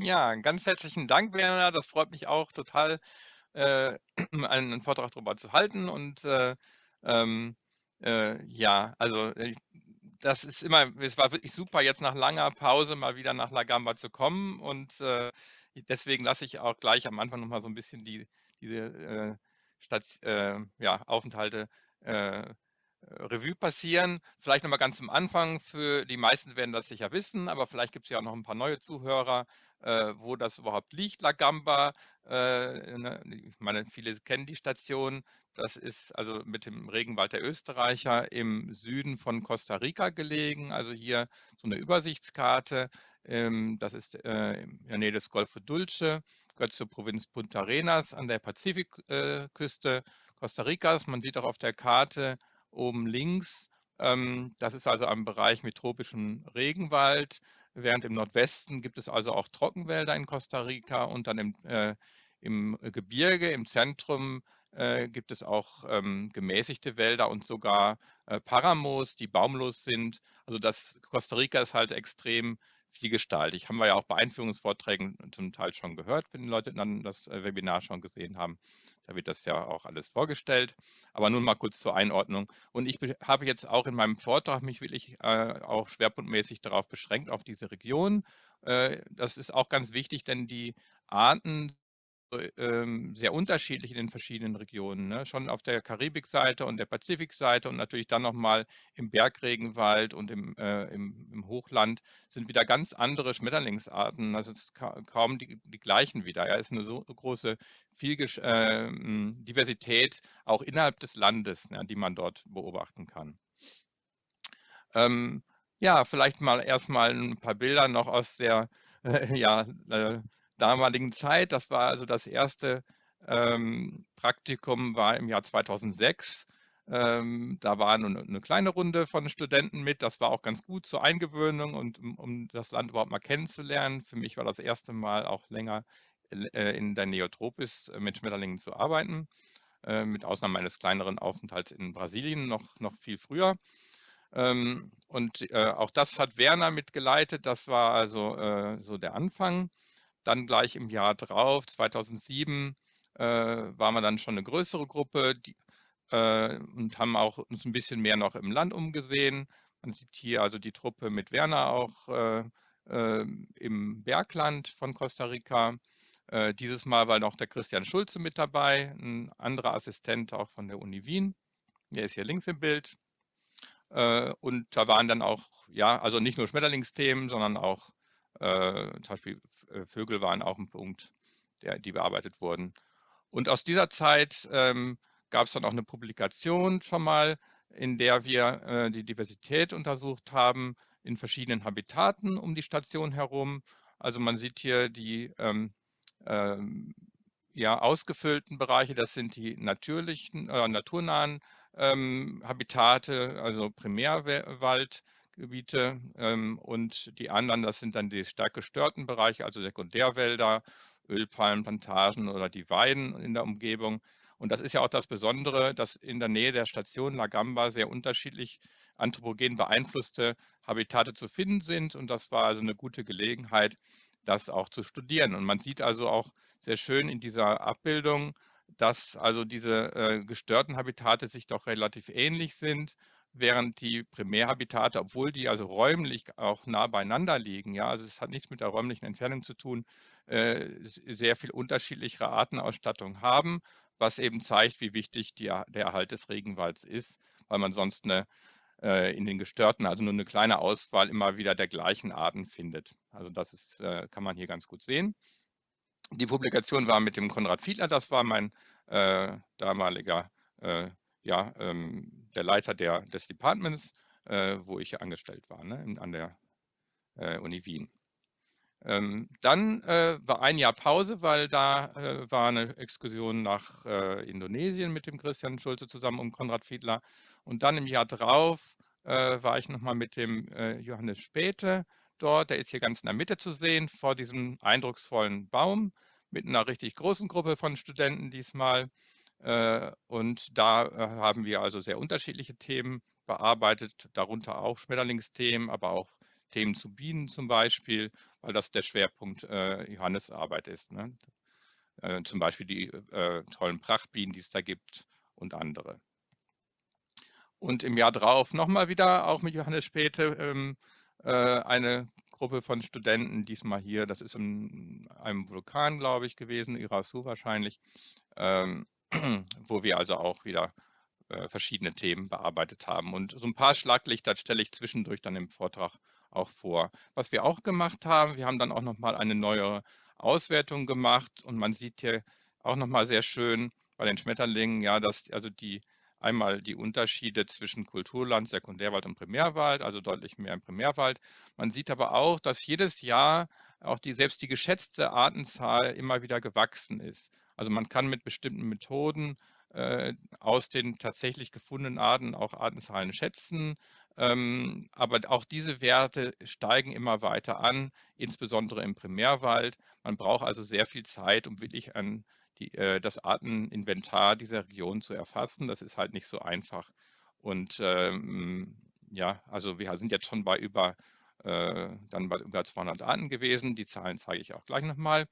Ja, ganz herzlichen Dank, Werner. Das freut mich auch total, äh, einen Vortrag darüber zu halten und, äh, ähm, äh, ja, also, äh, das ist immer es war wirklich super, jetzt nach langer Pause mal wieder nach La Gamba zu kommen und, äh, deswegen lasse ich auch gleich am Anfang noch mal so ein bisschen die diese, äh, Stat äh, ja, Aufenthalte, Revue passieren. Vielleicht noch mal ganz am Anfang, für die meisten werden das sicher wissen, aber vielleicht gibt es ja auch noch ein paar neue Zuhörer, äh, wo das überhaupt liegt, La Gamba. Äh, ne, ich meine, viele kennen die Station. Das ist also mit dem Regenwald der Österreicher im Süden von Costa Rica gelegen. Also hier so eine Übersichtskarte. Ähm, das ist äh, in der Nähe des Golfo Dulce, gehört zur Provinz Punta Arenas an der Pazifikküste Costa Ricas. Man sieht auch auf der Karte oben links, ähm, das ist also ein Bereich mit tropischem Regenwald, während im Nordwesten gibt es also auch Trockenwälder in Costa Rica und dann im, äh, im Gebirge, im Zentrum äh, gibt es auch ähm, gemäßigte Wälder und sogar äh, Paramos, die baumlos sind. Also das Costa Rica ist halt extrem vielgestaltig. Haben wir ja auch bei Einführungsvorträgen zum Teil schon gehört, wenn die Leute dann das äh, Webinar schon gesehen haben. Da wird das ja auch alles vorgestellt. Aber nun mal kurz zur Einordnung. Und ich habe jetzt auch in meinem Vortrag mich wirklich äh, auch schwerpunktmäßig darauf beschränkt, auf diese Region. Äh, das ist auch ganz wichtig, denn die Arten ähm, sehr unterschiedlich in den verschiedenen Regionen. Ne? Schon auf der Karibikseite und der Pazifikseite und natürlich dann nochmal im Bergregenwald und im, äh, im, im, Hochland sind wieder ganz andere Schmetterlingsarten. Also es ka kaum die, die, gleichen wieder. Ja, es ist eine so große Vielgesch äh, Diversität auch innerhalb des Landes, ja, die man dort beobachten kann. Ähm, ja, vielleicht mal erstmal ein paar Bilder noch aus der äh, ja, äh, damaligen Zeit. Das war also das erste ähm, Praktikum war im Jahr 2006. Ähm, da war nur eine kleine Runde von Studenten mit. Das war auch ganz gut zur Eingewöhnung und um, um das Land überhaupt mal kennenzulernen. Für mich war das erste Mal auch länger äh, in der Neotropis äh, mit Schmetterlingen zu arbeiten, äh, mit Ausnahme eines kleineren Aufenthalts in Brasilien, noch, noch viel früher. Ähm, und äh, auch das hat Werner mitgeleitet. Das war also äh, so der Anfang. Dann gleich im Jahr drauf, 2007, äh, waren wir dann schon eine größere Gruppe die, äh, und haben auch uns ein bisschen mehr noch im Land umgesehen. Man sieht hier also die Truppe mit Werner auch äh, äh im Bergland von Costa Rica. Äh, dieses Mal war noch der Christian Schulze mit dabei, ein anderer Assistent auch von der Uni Wien. Der ist hier links im Bild. Äh, und da waren dann auch, ja, also nicht nur Schmetterlingsthemen, sondern auch zum Beispiel äh, Vögel waren auch ein Punkt, der, die bearbeitet wurden. Und aus dieser Zeit ähm, gab es dann auch eine Publikation schon mal, in der wir äh, die Diversität untersucht haben in verschiedenen Habitaten um die Station herum. Also man sieht hier die ähm, ähm, ja, ausgefüllten Bereiche, das sind die natürlichen, äh, naturnahen ähm, Habitate, also Primärwald, Gebiete ähm, und die anderen, das sind dann die stark gestörten Bereiche, also Sekundärwälder, Ölpalmenplantagen oder die Weiden in der Umgebung. Und das ist ja auch das Besondere, dass in der Nähe der Station La Gamba sehr unterschiedlich anthropogen beeinflusste Habitate zu finden sind. Und das war also eine gute Gelegenheit, das auch zu studieren. Und man sieht also auch sehr schön in dieser Abbildung, dass also diese äh, gestörten Habitate sich doch relativ ähnlich sind während die Primärhabitate, obwohl die also räumlich auch nah beieinander liegen, ja, also es hat nichts mit der räumlichen Entfernung zu tun, äh, sehr viel unterschiedlichere Artenausstattung haben, was eben zeigt, wie wichtig die, der Erhalt des Regenwalds ist, weil man sonst eine, äh, in den gestörten, also nur eine kleine Auswahl immer wieder der gleichen Arten findet. Also das ist, äh, kann man hier ganz gut sehen. Die Publikation war mit dem Konrad Fiedler, das war mein damaliger äh, ja, ähm, der Leiter der, des Departments, äh, wo ich angestellt war, ne, an der äh, Uni Wien. Ähm, dann äh, war ein Jahr Pause, weil da äh, war eine Exkursion nach äh, Indonesien mit dem Christian Schulze zusammen um Konrad Fiedler. Und dann im Jahr drauf äh, war ich nochmal mit dem Johannes Späte dort. Der ist hier ganz in der Mitte zu sehen, vor diesem eindrucksvollen Baum mit einer richtig großen Gruppe von Studenten diesmal. Äh, und da äh, haben wir also sehr unterschiedliche Themen bearbeitet, darunter auch Schmetterlingsthemen, aber auch Themen zu Bienen zum Beispiel weil das der Schwerpunkt äh, Johannes Arbeit ist. Ne? Zum Beispiel die tollen Prachtbienen, die es da gibt und andere. Und im Jahr drauf nochmal wieder, auch mit Johannes Späte, ähm, äh, eine Gruppe von Studenten, diesmal hier, das ist in einem Vulkan, glaube ich, gewesen, Irasu wahrscheinlich, ähm, wo wir also auch wieder äh, verschiedene Themen bearbeitet haben. Und so ein paar Schlaglichter stelle ich zwischendurch dann im Vortrag auch vor. Was wir auch gemacht haben, wir haben dann auch nochmal eine neue Auswertung gemacht und man sieht hier auch nochmal sehr schön bei den Schmetterlingen, ja, dass also die einmal die Unterschiede zwischen Kulturland, Sekundärwald und Primärwald, also deutlich mehr im Primärwald. Man sieht aber auch, dass jedes Jahr auch die, selbst die geschätzte Artenzahl immer wieder gewachsen ist. Also man kann mit bestimmten Methoden äh, aus den tatsächlich gefundenen Arten auch Artenzahlen schätzen. Ähm, aber auch diese Werte steigen immer weiter an, insbesondere im Primärwald. Man braucht also sehr viel Zeit, um wirklich an die, äh, das Arteninventar dieser Region zu erfassen. Das ist halt nicht so einfach. Und ähm, ja, also wir sind jetzt schon bei über, äh, dann bei über 200 Arten gewesen. Die Zahlen zeige ich auch gleich nochmal.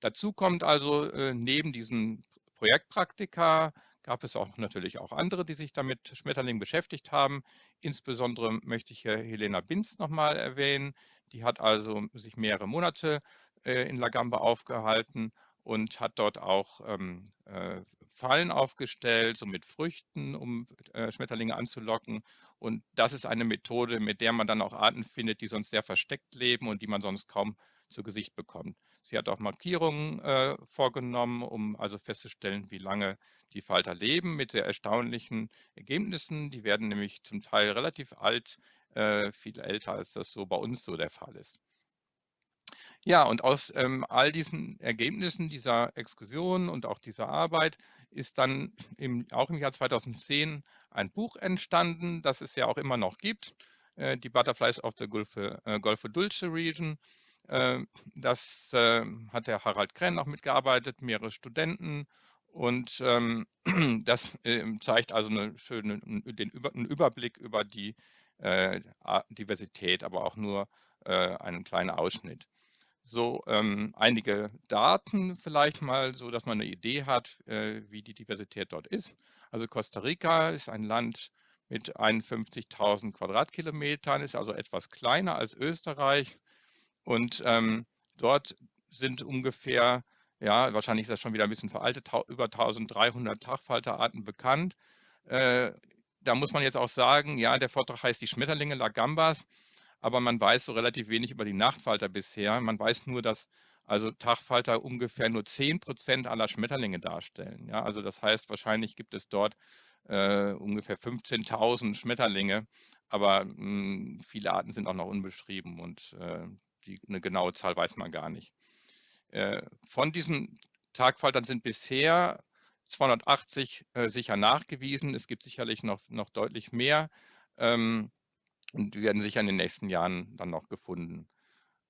Dazu kommt also äh, neben diesen Projektpraktika gab es auch natürlich auch andere, die sich damit Schmetterling beschäftigt haben. Insbesondere möchte ich hier Helena Binz nochmal erwähnen. Die hat also sich mehrere Monate äh, in Lagamba aufgehalten und hat dort auch ähm, äh, Fallen aufgestellt, so mit Früchten, um äh, Schmetterlinge anzulocken. Und das ist eine Methode, mit der man dann auch Arten findet, die sonst sehr versteckt leben und die man sonst kaum zu Gesicht bekommt. Sie hat auch Markierungen äh, vorgenommen, um also festzustellen, wie lange die Falter leben, mit sehr erstaunlichen Ergebnissen. Die werden nämlich zum Teil relativ alt, äh, viel älter, als das so bei uns so der Fall ist. Ja, und aus ähm, all diesen Ergebnissen dieser Exkursion und auch dieser Arbeit ist dann im, auch im Jahr 2010 ein Buch entstanden, das es ja auch immer noch gibt, äh, die Butterflies of the Golfo, äh, Golfo Dulce Region. Äh, das äh, hat der Harald Krenn auch mitgearbeitet, mehrere Studenten. Und ähm, das ähm, zeigt also eine schöne, den Über, einen Überblick über die äh, Diversität, aber auch nur äh, einen kleinen Ausschnitt so ähm, einige Daten vielleicht mal, so dass man eine Idee hat, äh, wie die Diversität dort ist. Also Costa Rica ist ein Land mit 51.000 Quadratkilometern, ist also etwas kleiner als Österreich und ähm, dort sind ungefähr, ja, wahrscheinlich ist das schon wieder ein bisschen veraltet, über 1300 Tagfalterarten bekannt. Äh, da muss man jetzt auch sagen, ja, der Vortrag heißt die Schmetterlinge Lagambas aber man weiß so relativ wenig über die Nachtfalter bisher. Man weiß nur, dass also Tagfalter ungefähr nur 10% aller Schmetterlinge darstellen. Ja, also das heißt, wahrscheinlich gibt es dort äh, ungefähr 15.000 Schmetterlinge, aber mh, hm, viele Arten sind auch noch unbeschrieben und äh, die, eine genaue Zahl weiß man gar nicht. Äh, von diesen Tagfaltern sind bisher 280 äh, sicher nachgewiesen. Es gibt sicherlich noch, noch deutlich mehr. Ähm, und die werden sicher in den nächsten Jahren dann noch gefunden.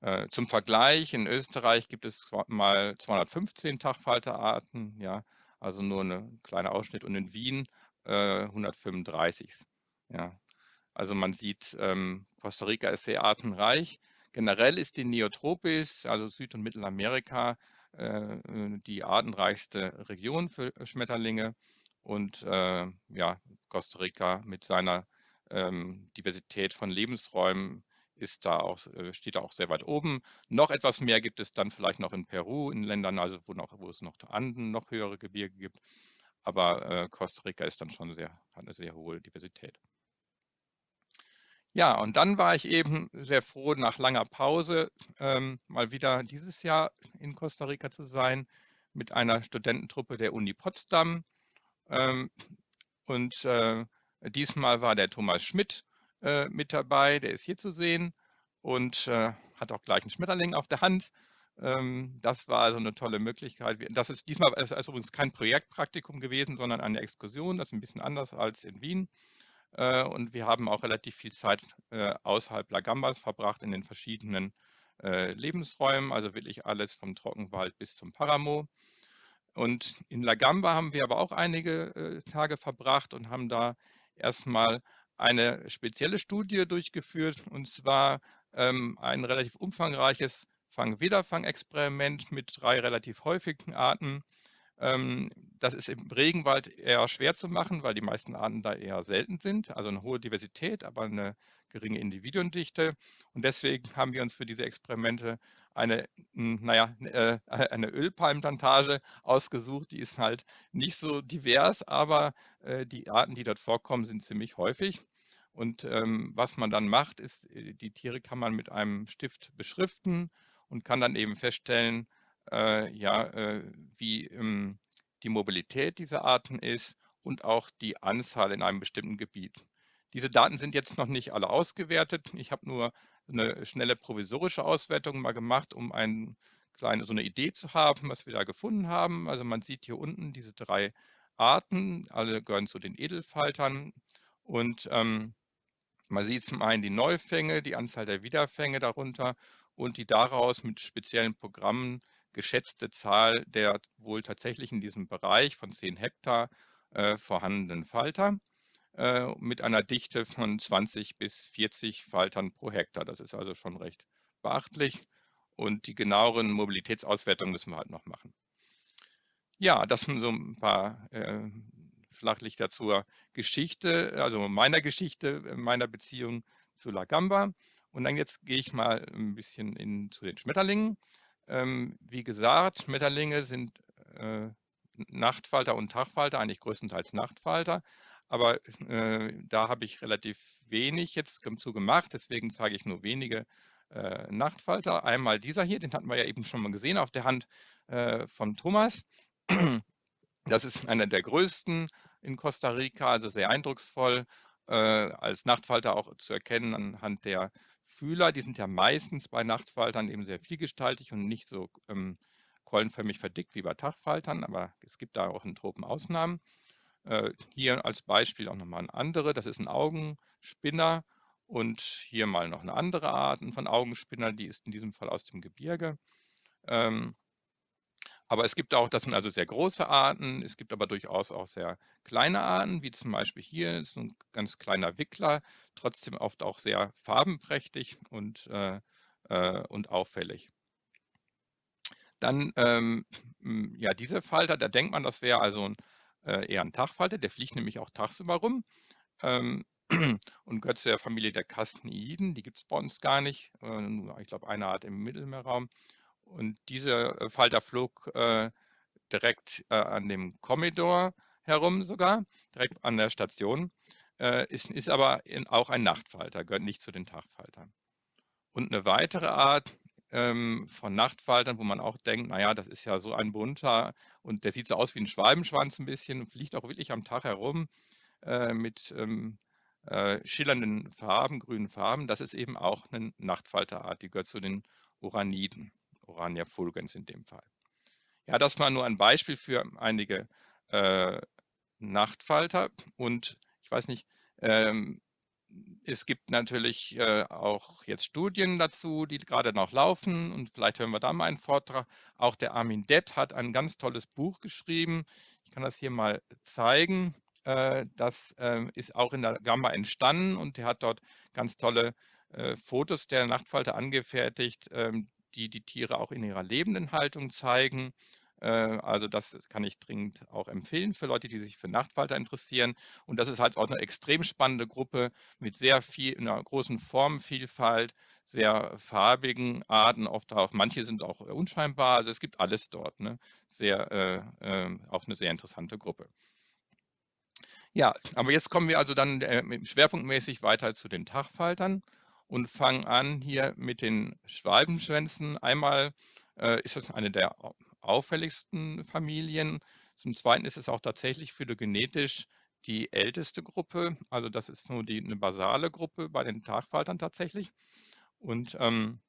Äh, zum Vergleich, in Österreich gibt es mal 215 Tagfalterarten, ja, also nur ein kleiner Ausschnitt, und in Wien äh, 135. Ja. Also man sieht, ähm, Costa Rica ist sehr artenreich. Generell ist die Neotropis, also Süd- und Mittelamerika, äh, die artenreichste Region für Schmetterlinge. Und äh, ja, Costa Rica mit seiner ähm, Diversität von Lebensräumen ist da auch, äh, steht da auch sehr weit oben. Noch etwas mehr gibt es dann vielleicht noch in Peru, in Ländern, also wo, noch, wo es noch Anden, noch höhere Gebirge gibt. Aber äh, Costa Rica ist dann schon sehr, hat eine sehr hohe Diversität. Ja, und dann war ich eben sehr froh, nach langer Pause ähm, mal wieder dieses Jahr in Costa Rica zu sein mit einer Studententruppe der Uni Potsdam. Ähm, und äh, Diesmal war der Thomas Schmidt äh, mit dabei, der ist hier zu sehen und äh, hat auch gleich einen Schmetterling auf der Hand. Ähm, das war also eine tolle Möglichkeit. Das ist diesmal ist übrigens kein Projektpraktikum gewesen, sondern eine Exkursion. Das ist ein bisschen anders als in Wien. Äh, und wir haben auch relativ viel Zeit äh, außerhalb Lagambas verbracht in den verschiedenen äh, Lebensräumen, also wirklich alles vom Trockenwald bis zum Paramo. Und in Lagamba haben wir aber auch einige äh, Tage verbracht und haben da erstmal eine spezielle Studie durchgeführt, und zwar ähm, ein relativ umfangreiches Fang-Wiederfang-Experiment mit drei relativ häufigen Arten. Ähm, das ist im Regenwald eher schwer zu machen, weil die meisten Arten da eher selten sind, also eine hohe Diversität, aber eine geringe Individuendichte. Und deswegen haben wir uns für diese Experimente eine, naja, äh, eine Ölpalmplantage ausgesucht. Die ist halt nicht so divers, aber äh, die Arten, die dort vorkommen, sind ziemlich häufig. Und ähm, was man dann macht, ist, äh, die Tiere kann man mit einem Stift beschriften und kann dann eben feststellen, ja, wie ähm, die Mobilität dieser Arten ist und auch die Anzahl in einem bestimmten Gebiet. Diese Daten sind jetzt noch nicht alle ausgewertet. Ich habe nur eine schnelle provisorische Auswertung mal gemacht, um ein kleine, so eine Idee zu haben, was wir da gefunden haben. Also man sieht hier unten diese drei Arten, alle gehören zu den Edelfaltern. Und ähm, man sieht zum einen die Neufänge, die Anzahl der Wiederfänge darunter und die daraus mit speziellen Programmen geschätzte Zahl der wohl tatsächlich in diesem Bereich von 10 Hektar äh, vorhandenen Falter äh, mit einer Dichte von 20 bis 40 Faltern pro Hektar. Das ist also schon recht beachtlich. Und die genaueren Mobilitätsauswertungen müssen wir halt noch machen. Ja, das sind so ein paar äh, Schlaglichter zur Geschichte, also meiner Geschichte, meiner Beziehung zu La Gamba. Und dann jetzt gehe ich mal ein bisschen in, zu den Schmetterlingen. Ähm, wie gesagt, Schmetterlinge sind äh, Nachtfalter und Tagfalter, eigentlich größtenteils Nachtfalter. Aber äh, da habe ich relativ wenig jetzt zu gemacht, deswegen zeige ich nur wenige äh, Nachtfalter. Einmal dieser hier, den hatten wir ja eben schon mal gesehen auf der Hand äh, von Thomas. Das ist einer der größten in Costa Rica, also sehr eindrucksvoll, äh, als Nachtfalter auch zu erkennen anhand der Fühler. Die sind ja meistens bei Nachtfaltern eben sehr vielgestaltig und nicht so ähm, keulenförmig verdickt wie bei Tagfaltern, aber es gibt da auch in Tropen Ausnahmen. Äh, hier als Beispiel auch nochmal ein andere, das ist ein Augenspinner und hier mal noch eine andere Art von Augenspinner, die ist in diesem Fall aus dem Gebirge. Ähm, aber es gibt auch, das sind also sehr große Arten, es gibt aber durchaus auch sehr kleine Arten, wie zum Beispiel hier ist ein ganz kleiner Wickler, trotzdem oft auch sehr farbenprächtig und, äh, äh, und auffällig. Dann, ähm, ja, diese Falter, da denkt man, das wäre also ein, äh, eher ein Tagfalter, der fliegt nämlich auch tagsüber rum ähm, und gehört zu der Familie der Kastneiden, die gibt es bei uns gar nicht, äh, ich glaube eine Art im Mittelmeerraum. Und dieser äh, Falter flog äh, direkt äh, an dem Commodore herum sogar, direkt an der Station, äh, ist, ist, aber in, auch ein Nachtfalter, gehört nicht zu den Tagfaltern. Und eine weitere Art ähm, von Nachtfaltern, wo man auch denkt, naja, das ist ja so ein bunter und der sieht so aus wie ein Schwalbenschwanz ein bisschen und fliegt auch wirklich am Tag herum äh, mit ähm, äh, schillernden Farben, grünen Farben. Das ist eben auch eine Nachtfalterart, die gehört zu den Uraniden. Orania fulgens in dem Fall. Ja, das war nur ein Beispiel für einige äh, Nachtfalter und ich weiß nicht, ähm, es gibt natürlich äh, auch jetzt Studien dazu, die gerade noch laufen und vielleicht hören wir da mal einen Vortrag. Auch der Armin Dett hat ein ganz tolles Buch geschrieben. Ich kann das hier mal zeigen. Äh, das äh, ist auch in der Gamma entstanden und der hat dort ganz tolle äh, Fotos der Nachtfalter angefertigt, ähm, die die Tiere auch in ihrer lebenden Haltung zeigen. Äh, also das kann ich dringend auch empfehlen für Leute, die sich für Nachtfalter interessieren. Und das ist halt auch eine extrem spannende Gruppe mit sehr viel, einer großen Formenvielfalt, sehr farbigen Arten, oft auch, manche sind auch unscheinbar, also es gibt alles dort. Ne? Sehr, äh, äh, auch eine sehr interessante Gruppe. Ja, aber jetzt kommen wir also dann äh, schwerpunktmäßig weiter zu den Tagfaltern und fangen an hier mit den Schwalbenschwänzen. Einmal äh, ist das eine der auffälligsten Familien. Zum Zweiten ist es auch tatsächlich phylogenetisch die älteste Gruppe. Also das ist nur die, eine basale Gruppe bei den Tagfaltern tatsächlich. Und ähm,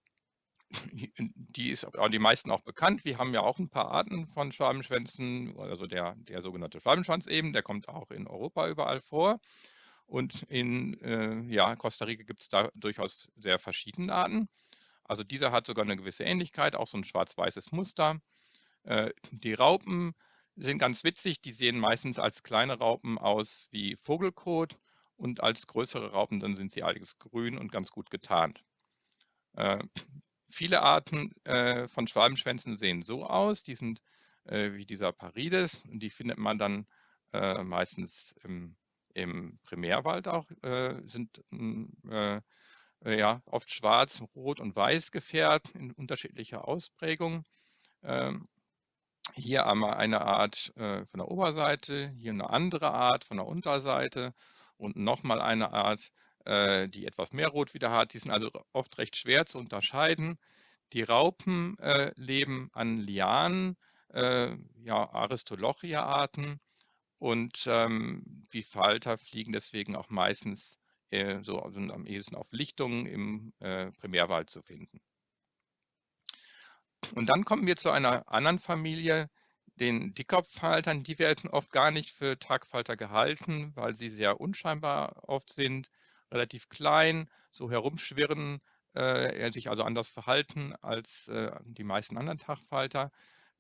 die ist auch die meisten auch bekannt. Wir haben ja auch ein paar Arten von Schwalbenschwänzen, also der, der sogenannte Schwalbenschwanz eben, der kommt auch in Europa überall vor. Und in äh, ja, Costa Rica gibt es da durchaus sehr verschiedene Arten. Also dieser hat sogar eine gewisse Ähnlichkeit, auch so ein schwarz-weißes Muster. Äh, die Raupen sind ganz witzig, die sehen meistens als kleine Raupen aus wie Vogelkot und als größere Raupen dann sind sie alles grün und ganz gut getarnt. Äh, viele Arten äh, von Schwalbenschwänzen sehen so aus. Die sind wie dieser Parides und die findet man dann meistens im, im Primärwald auch, sind äh, ja, oft schwarz, rot und weiß gefärbt in unterschiedlicher Ausprägung. Hier einmal eine Art äh, von der Oberseite, hier eine andere Art von der Unterseite und nochmal eine Art, äh, die etwas mehr Rot wieder hat. Die sind also oft recht schwer zu unterscheiden. Die Raupen äh, leben an Lianen, ja, Aristolochia-Arten und ähm, die Falter fliegen deswegen auch meistens so sind am ehesten auf Lichtungen im Primärwald zu finden. Und dann kommen wir zu einer anderen Familie, den Dickkopffaltern. Die werden oft gar nicht für Tagfalter gehalten, weil sie sehr unscheinbar oft sind, relativ klein, so herumschwirren, äh, sich also anders verhalten als äh, die meisten anderen Tagfalter.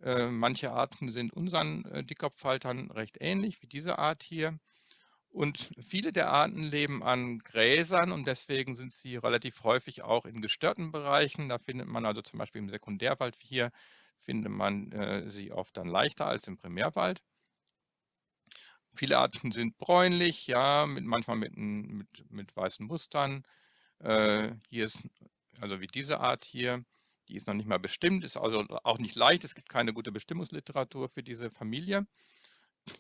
Äh, manche Arten sind unseren äh, Dickkopffaltern recht ähnlich, wie diese Art hier. Und viele der Arten leben an Gräsern und deswegen sind sie relativ häufig auch in gestörten Bereichen. Da findet man also zum Beispiel im Sekundärwald hier, findet man äh, sie oft dann leichter als im Primärwald. Viele Arten sind bräunlich, ja, mit, manchmal mit, mit, mit weißen Mustern. Äh, hier ist, also wie diese Art hier, die ist noch nicht mal bestimmt, ist also auch nicht leicht. Es gibt keine gute Bestimmungsliteratur für diese Familie.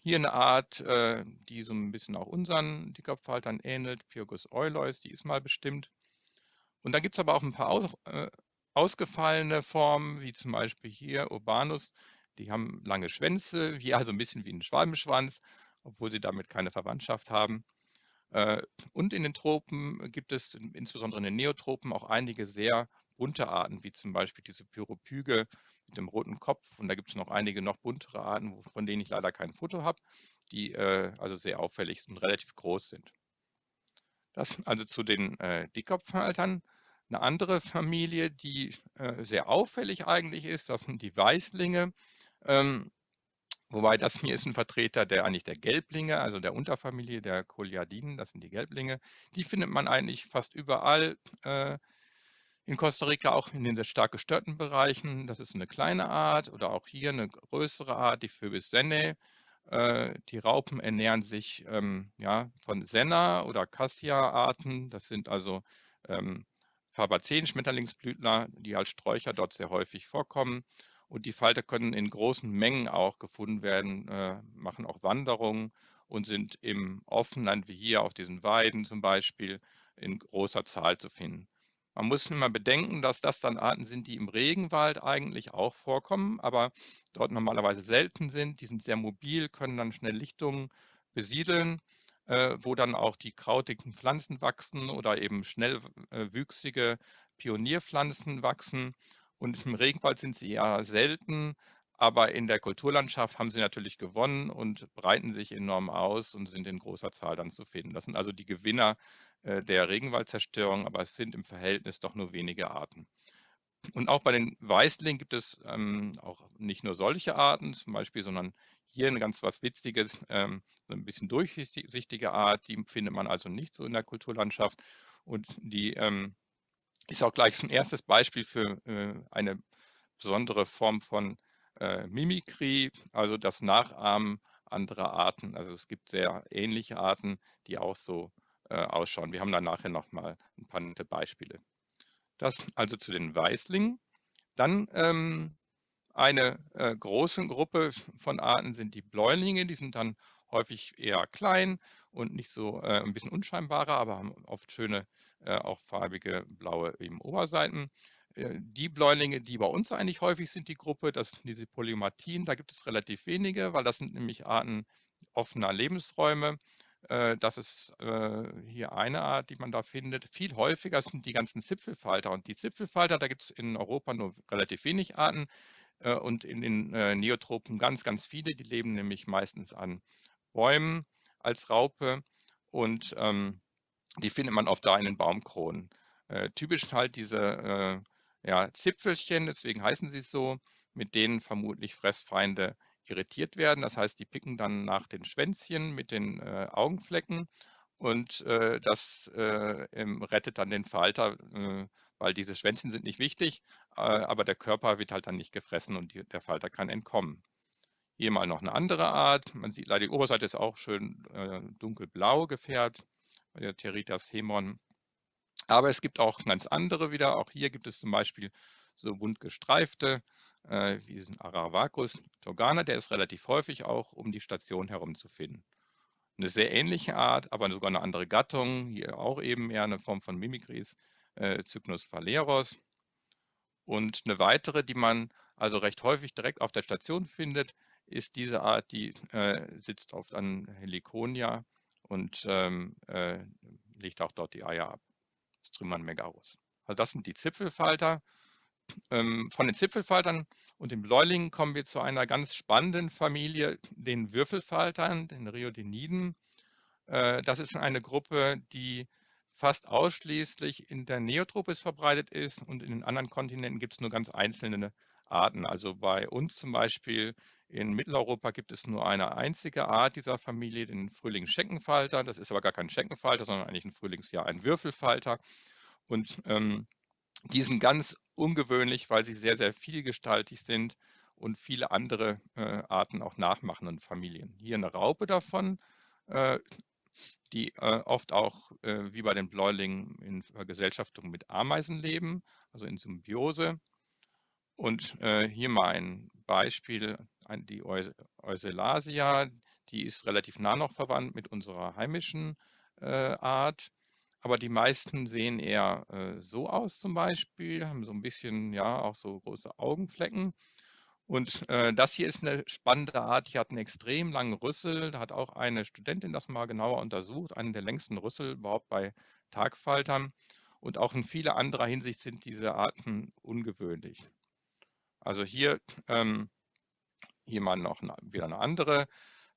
Hier eine Art, äh, die so ein bisschen auch unseren Dickkopfhaltern ähnelt, Pyrgus eulois, die ist mal bestimmt. Und dann gibt es aber auch ein paar aus, äh, ausgefallene Formen, wie zum Beispiel hier Urbanus, die haben lange Schwänze, wie also ein bisschen wie ein Schwalbenschwanz, obwohl sie damit keine Verwandtschaft haben. Äh, und in den Tropen gibt es insbesondere in den Neotropen auch einige sehr bunte Arten, wie zum Beispiel diese Pyropyge mit dem roten Kopf. Und da gibt es noch einige noch buntere Arten, von denen ich leider kein Foto habe, die äh, also sehr auffällig und relativ groß sind. Das also zu den äh, Dickkopfhaltern. Eine andere Familie, die äh, sehr auffällig eigentlich ist, das sind die Weißlinge. Ähm, wobei das hier ist ein Vertreter der eigentlich der Gelblinge, also der Unterfamilie der Koliadinen, das sind die Gelblinge. Die findet man eigentlich fast überall äh, in Costa Rica auch in den sehr stark gestörten Bereichen. Das ist eine kleine Art oder auch hier eine größere Art, die Phoebus senne. Äh, die Raupen ernähren sich ähm, ja, von Senna- oder Cassia-Arten. Das sind also ähm, Fabaceen-Schmetterlingsblütler, die als Sträucher dort sehr häufig vorkommen. Und die Falter können in großen Mengen auch gefunden werden, äh, machen auch Wanderungen und sind im Offenland wie hier auf diesen Weiden zum Beispiel in großer Zahl zu finden. Man muss immer bedenken, dass das dann Arten sind, die im Regenwald eigentlich auch vorkommen, aber dort normalerweise selten sind. Die sind sehr mobil, können dann schnell Lichtungen besiedeln, äh, wo dann auch die krautigen Pflanzen wachsen oder eben schnellwüchsige äh, Pionierpflanzen wachsen. Und im Regenwald sind sie eher selten, aber in der Kulturlandschaft haben sie natürlich gewonnen und breiten sich enorm aus und sind in großer Zahl dann zu finden. Das sind also die Gewinner der Regenwaldzerstörung, aber es sind im Verhältnis doch nur wenige Arten. Und auch bei den Weißlingen gibt es ähm, auch nicht nur solche Arten zum Beispiel, sondern hier ein ganz was Witziges, ähm, so ein bisschen durchsichtige Art, die findet man also nicht so in der Kulturlandschaft. Und die ähm, ist auch gleich ein erstes Beispiel für äh, eine besondere Form von äh, Mimikrie, also das Nachahmen anderer Arten. Also es gibt sehr ähnliche Arten, die auch so äh, ausschauen. Wir haben dann nachher nochmal ein paar nette Beispiele. Das also zu den Weißlingen. Dann ähm, eine äh, große Gruppe von Arten sind die Bläulinge. Die sind dann häufig eher klein und nicht so äh, ein bisschen unscheinbarer, aber haben oft schöne, äh, auch farbige blaue eben Oberseiten. Äh, die Bläulinge, die bei uns eigentlich häufig sind, die Gruppe, das sind diese Polymatien, da gibt es relativ wenige, weil das sind nämlich Arten offener Lebensräume. Äh, das ist äh, hier eine Art, die man da findet. Viel häufiger sind die ganzen Zipfelfalter. Und die Zipfelfalter, da gibt es in Europa nur relativ wenig Arten äh, und in den Neotropen ganz, ganz viele. Die leben nämlich meistens an Bäumen als Raupe und ähm, die findet man oft da in den Baumkronen. typisch halt diese ja, Zipfelchen, deswegen heißen sie so, mit denen vermutlich Fressfeinde irritiert werden. Das heißt, die picken dann nach den Schwänzchen mit den äh, Augenflecken und äh, das äh, rettet dann den Falter äh, weil diese Schwänzchen sind nicht wichtig, äh, aber der Körper wird halt dann nicht gefressen und die, der Falter kann entkommen. Hier mal noch eine andere Art. Man sieht leider, die Oberseite ist auch schön dunkelblau gefärbt, bei der Theritas hemon. Aber es gibt auch ganz andere wieder. Auch hier gibt es zum Beispiel so bunt gestreifte, äh, wie diesen Aravacus togana, der ist relativ häufig auch um die Station herum zu finden. Eine sehr ähnliche Art, aber sogar eine andere Gattung, hier auch eben eher eine Form von Mimikries, äh, Cygnus phaleros. Und eine weitere, die man also recht häufig direkt auf der Station findet, ist diese Art, die äh, sitzt oft an Heliconia und ähm, äh, legt auch dort die Eier ab. Strymon megarus. Also das sind die Zipfelfalter. Ähm, von den Zipfelfaltern und den Bläulingen kommen wir zu einer ganz spannenden Familie, den Würfelfaltern, den Rheodiniden. Äh, das ist eine Gruppe, die fast ausschließlich in der Neotropis verbreitet ist und in den anderen Kontinenten gibt es nur ganz einzelne Arten. Also bei uns zum Beispiel in Mitteleuropa gibt es nur eine einzige Art dieser Familie, den Frühlingsscheckenfalter. Das ist aber gar kein Schenkenfalter, sondern eigentlich ein Frühlingsjahr, ein Würfelfalter. Und ähm, die sind ganz ungewöhnlich, weil sie sehr, sehr vielgestaltig sind und viele andere äh, Arten auch nachmachen und Familien. Hier eine Raupe davon, äh, die äh, oft auch äh, wie bei den Bläulingen in Vergesellschaftung mit Ameisen leben, also in Symbiose. Und äh, hier mal ein Beispiel, die Euselasia, die ist relativ nah noch verwandt mit unserer heimischen äh, Art. Aber die meisten sehen eher äh, so aus zum Beispiel, haben so ein bisschen, ja, auch so große Augenflecken. Und äh, das hier ist eine spannende Art, die hat einen extrem langen Rüssel. Da hat auch eine Studentin das mal genauer untersucht, einen der längsten Rüssel überhaupt bei Tagfaltern. Und auch in vieler anderer Hinsicht sind diese Arten ungewöhnlich. Also hier, ähm, hier mal noch eine, wieder eine andere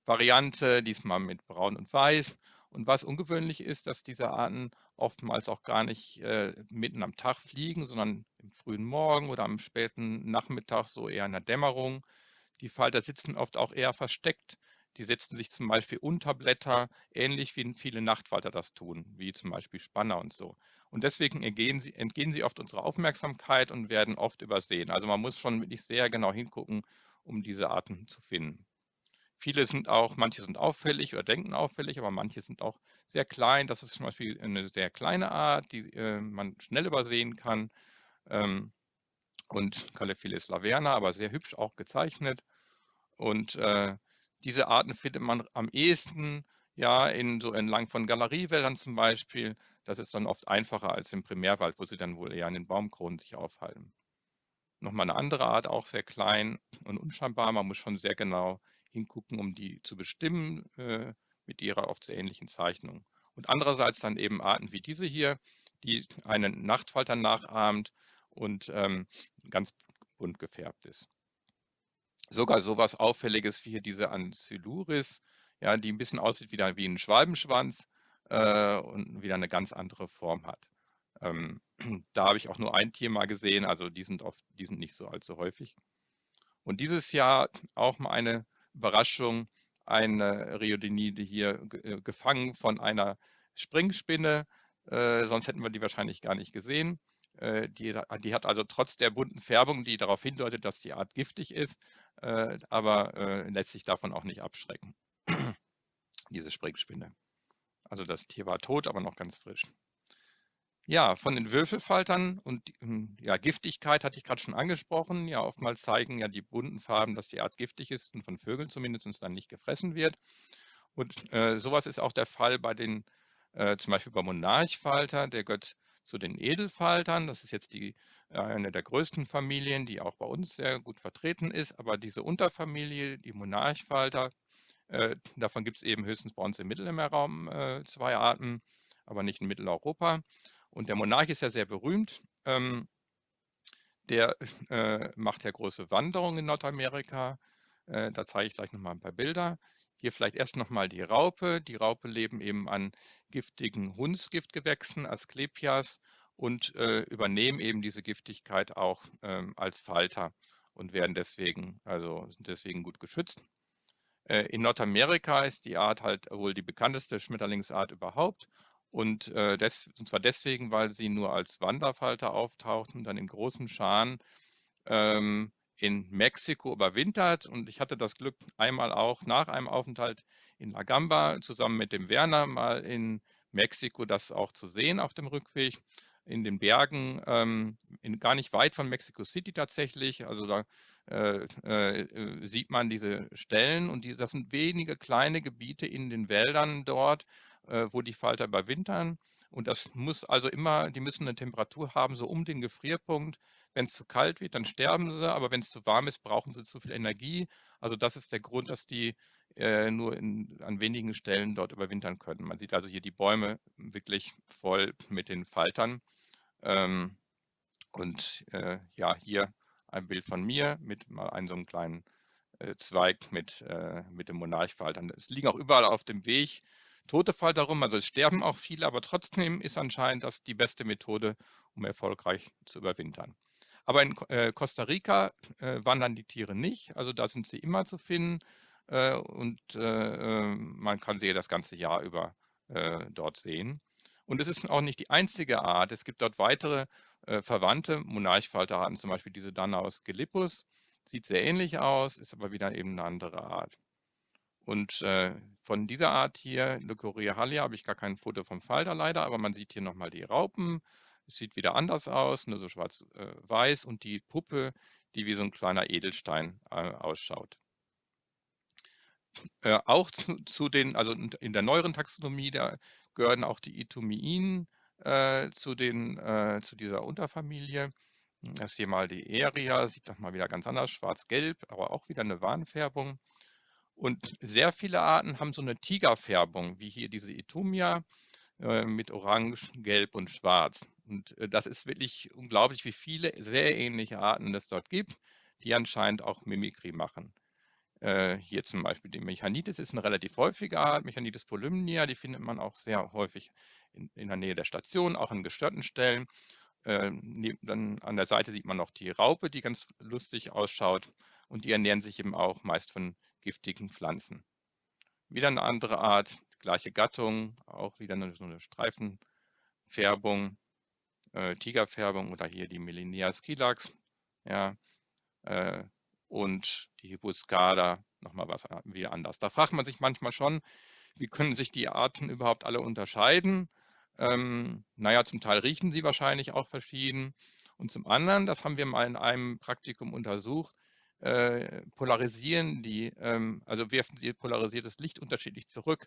Variante, diesmal mit Braun und Weiß. Und was ungewöhnlich ist, dass diese Arten oftmals auch gar nicht äh, mitten am Tag fliegen, sondern im frühen Morgen oder am späten Nachmittag, so eher in der Dämmerung. Die Falter sitzen oft auch eher versteckt. Die setzen sich zum Beispiel unter Blätter, ähnlich wie viele Nachtfalter das tun, wie zum Beispiel Spanner und so. Und deswegen entgehen sie, entgehen sie oft unserer Aufmerksamkeit und werden oft übersehen. Also man muss schon wirklich sehr genau hingucken, um diese Arten zu finden. Viele sind auch, manche sind auffällig oder denken auffällig, aber manche sind auch sehr klein. Das ist zum Beispiel eine sehr kleine Art, die äh, man schnell übersehen kann. Ähm, und Calophyllus laverna, aber sehr hübsch auch gezeichnet. Und äh, diese Arten findet man am ehesten ja in so entlang von Galeriewäldern zum Beispiel. Das ist dann oft einfacher als im Primärwald, wo sie dann wohl eher an den Baumkronen sich aufhalten. Nochmal eine andere Art, auch sehr klein und unscheinbar. Man muss schon sehr genau hingucken, um die zu bestimmen äh, mit ihrer oft sehr ähnlichen Zeichnung. Und andererseits dann eben Arten wie diese hier, die einen Nachtfalter nachahmt und ähm, ganz bunt gefärbt ist. Sogar sowas Auffälliges wie hier diese Anciluris, ja, die ein bisschen aussieht wie, wie ein Schwalbenschwanz äh, und wieder eine ganz andere Form hat. Ähm, da habe ich auch nur ein Tier mal gesehen, also die sind, oft, die sind nicht so allzu häufig. Und dieses Jahr auch mal eine Überraschung, eine Rheodinide hier äh, gefangen von einer Springspinne, äh, sonst hätten wir die wahrscheinlich gar nicht gesehen. Äh, die, die, hat also trotz der bunten Färbung, die darauf hindeutet, dass die Art giftig ist, äh, aber äh, lässt sich davon auch nicht abschrecken, diese Springspinne. Also das Tier war tot, aber noch ganz frisch. Ja, von den Würfelfaltern und hm, ja, Giftigkeit hatte ich gerade schon angesprochen. Ja, oftmals zeigen ja die bunten Farben, dass die Art giftig ist und von Vögeln zumindest dann nicht gefressen wird. Und äh, sowas ist auch der Fall bei den, äh, zum Beispiel beim Monarchfalter, der gehört zu den Edelfaltern. Das ist jetzt die, äh, eine der größten Familien, die auch bei uns sehr gut vertreten ist. Aber diese Unterfamilie, die Monarchfalter, äh, davon gibt es eben höchstens bei uns im Mittelmeerraum äh, zwei Arten, aber nicht in Mitteleuropa. Und der Monarch ist ja sehr berühmt. Ähm, der äh, macht ja große Wanderungen in Nordamerika. Äh, da zeige ich gleich nochmal ein paar Bilder. Hier vielleicht erst nochmal die Raupe. Die Raupe leben eben an giftigen Hundsgiftgewächsen, Asklepias, und äh, übernehmen eben diese Giftigkeit auch ähm, als Falter und werden deswegen, also sind deswegen gut geschützt. Äh, in Nordamerika ist die Art halt wohl die bekannteste Schmetterlingsart überhaupt Und, äh, des und zwar deswegen, weil sie nur als Wanderfalter auftauchten, dann in großen Scharen, ähm, in Mexiko überwintert. Und ich hatte das Glück, einmal auch nach einem Aufenthalt in La Gamba zusammen mit dem Werner mal in Mexiko das auch zu sehen auf dem Rückweg in den Bergen, ähm, in, gar nicht weit von Mexico City tatsächlich. Also da äh, äh, sieht man diese Stellen und die, das sind wenige kleine Gebiete in den Wäldern dort, äh, wo die Falter überwintern. Und das muss also immer, die müssen eine Temperatur haben, so um den Gefrierpunkt. Wenn es zu kalt wird, dann sterben sie, aber wenn es zu warm ist, brauchen sie zu viel Energie. Also das ist der Grund, dass die äh, nur in, an wenigen Stellen dort überwintern können. Man sieht also hier die Bäume wirklich voll mit den Faltern. Ähm, und äh, ja, hier ein Bild von mir mit mal einem so einem kleinen äh, Zweig mit, äh, mit dem Monarchfaltern. Es liegen auch überall auf dem Weg tote Falter rum, also es sterben auch viele, aber trotzdem ist anscheinend das die beste Methode, um erfolgreich zu überwintern. Aber in äh, Costa Rica äh, wandern die Tiere nicht, also da sind sie immer zu finden äh, und äh, ähm, man kann sie das ganze Jahr über äh, dort sehen. Und es ist auch nicht die einzige Art. Es gibt dort weitere äh, verwandte Monarchfalterarten, zum Beispiel diese Danaus gelippus. Sieht sehr ähnlich aus, ist aber wieder eben eine andere Art. Und äh, von dieser Art hier, Leucoria hallia, habe ich gar kein Foto vom Falter leider, aber man sieht hier nochmal die Raupen. Es sieht wieder anders aus, nur so schwarz-weiß äh, und die Puppe, die wie so ein kleiner Edelstein äh, ausschaut. Äh, auch zu, zu, den, also in der neueren Taxonomie, da gehören auch die Itomien äh, zu, den, äh, zu dieser Unterfamilie. Das hier mal die Eria, sieht doch mal wieder ganz anders, schwarz-gelb, aber auch wieder eine Warnfärbung. Und sehr viele Arten haben so eine Tigerfärbung, wie hier diese Itumia äh, mit Orange, Gelb und Schwarz. Und äh, das ist wirklich unglaublich, wie viele sehr ähnliche Arten es dort gibt, die anscheinend auch Mimikry machen. Äh, hier zum Beispiel die Mechanitis ist eine relativ häufige Art, Mechanitis polymnia, die findet man auch sehr häufig in, in der Nähe der Station, auch an gestörten Stellen. Äh, dann an der Seite sieht man noch die Raupe, die ganz lustig ausschaut und die ernähren sich eben auch meist von giftigen Pflanzen. Wieder eine andere Art, gleiche Gattung, auch wieder eine, eine Streifenfärbung, äh, Tigerfärbung oder hier die Melinea scilax. Ja, äh, und die Hippuscada nochmal was äh, wieder anders. Da fragt man sich manchmal schon, wie können sich die Arten überhaupt alle unterscheiden? Ähm, naja, zum Teil riechen sie wahrscheinlich auch verschieden. Und zum anderen, das haben wir mal in einem Praktikum untersucht, äh, polarisieren die, ähm, also werfen sie polarisiertes Licht unterschiedlich zurück.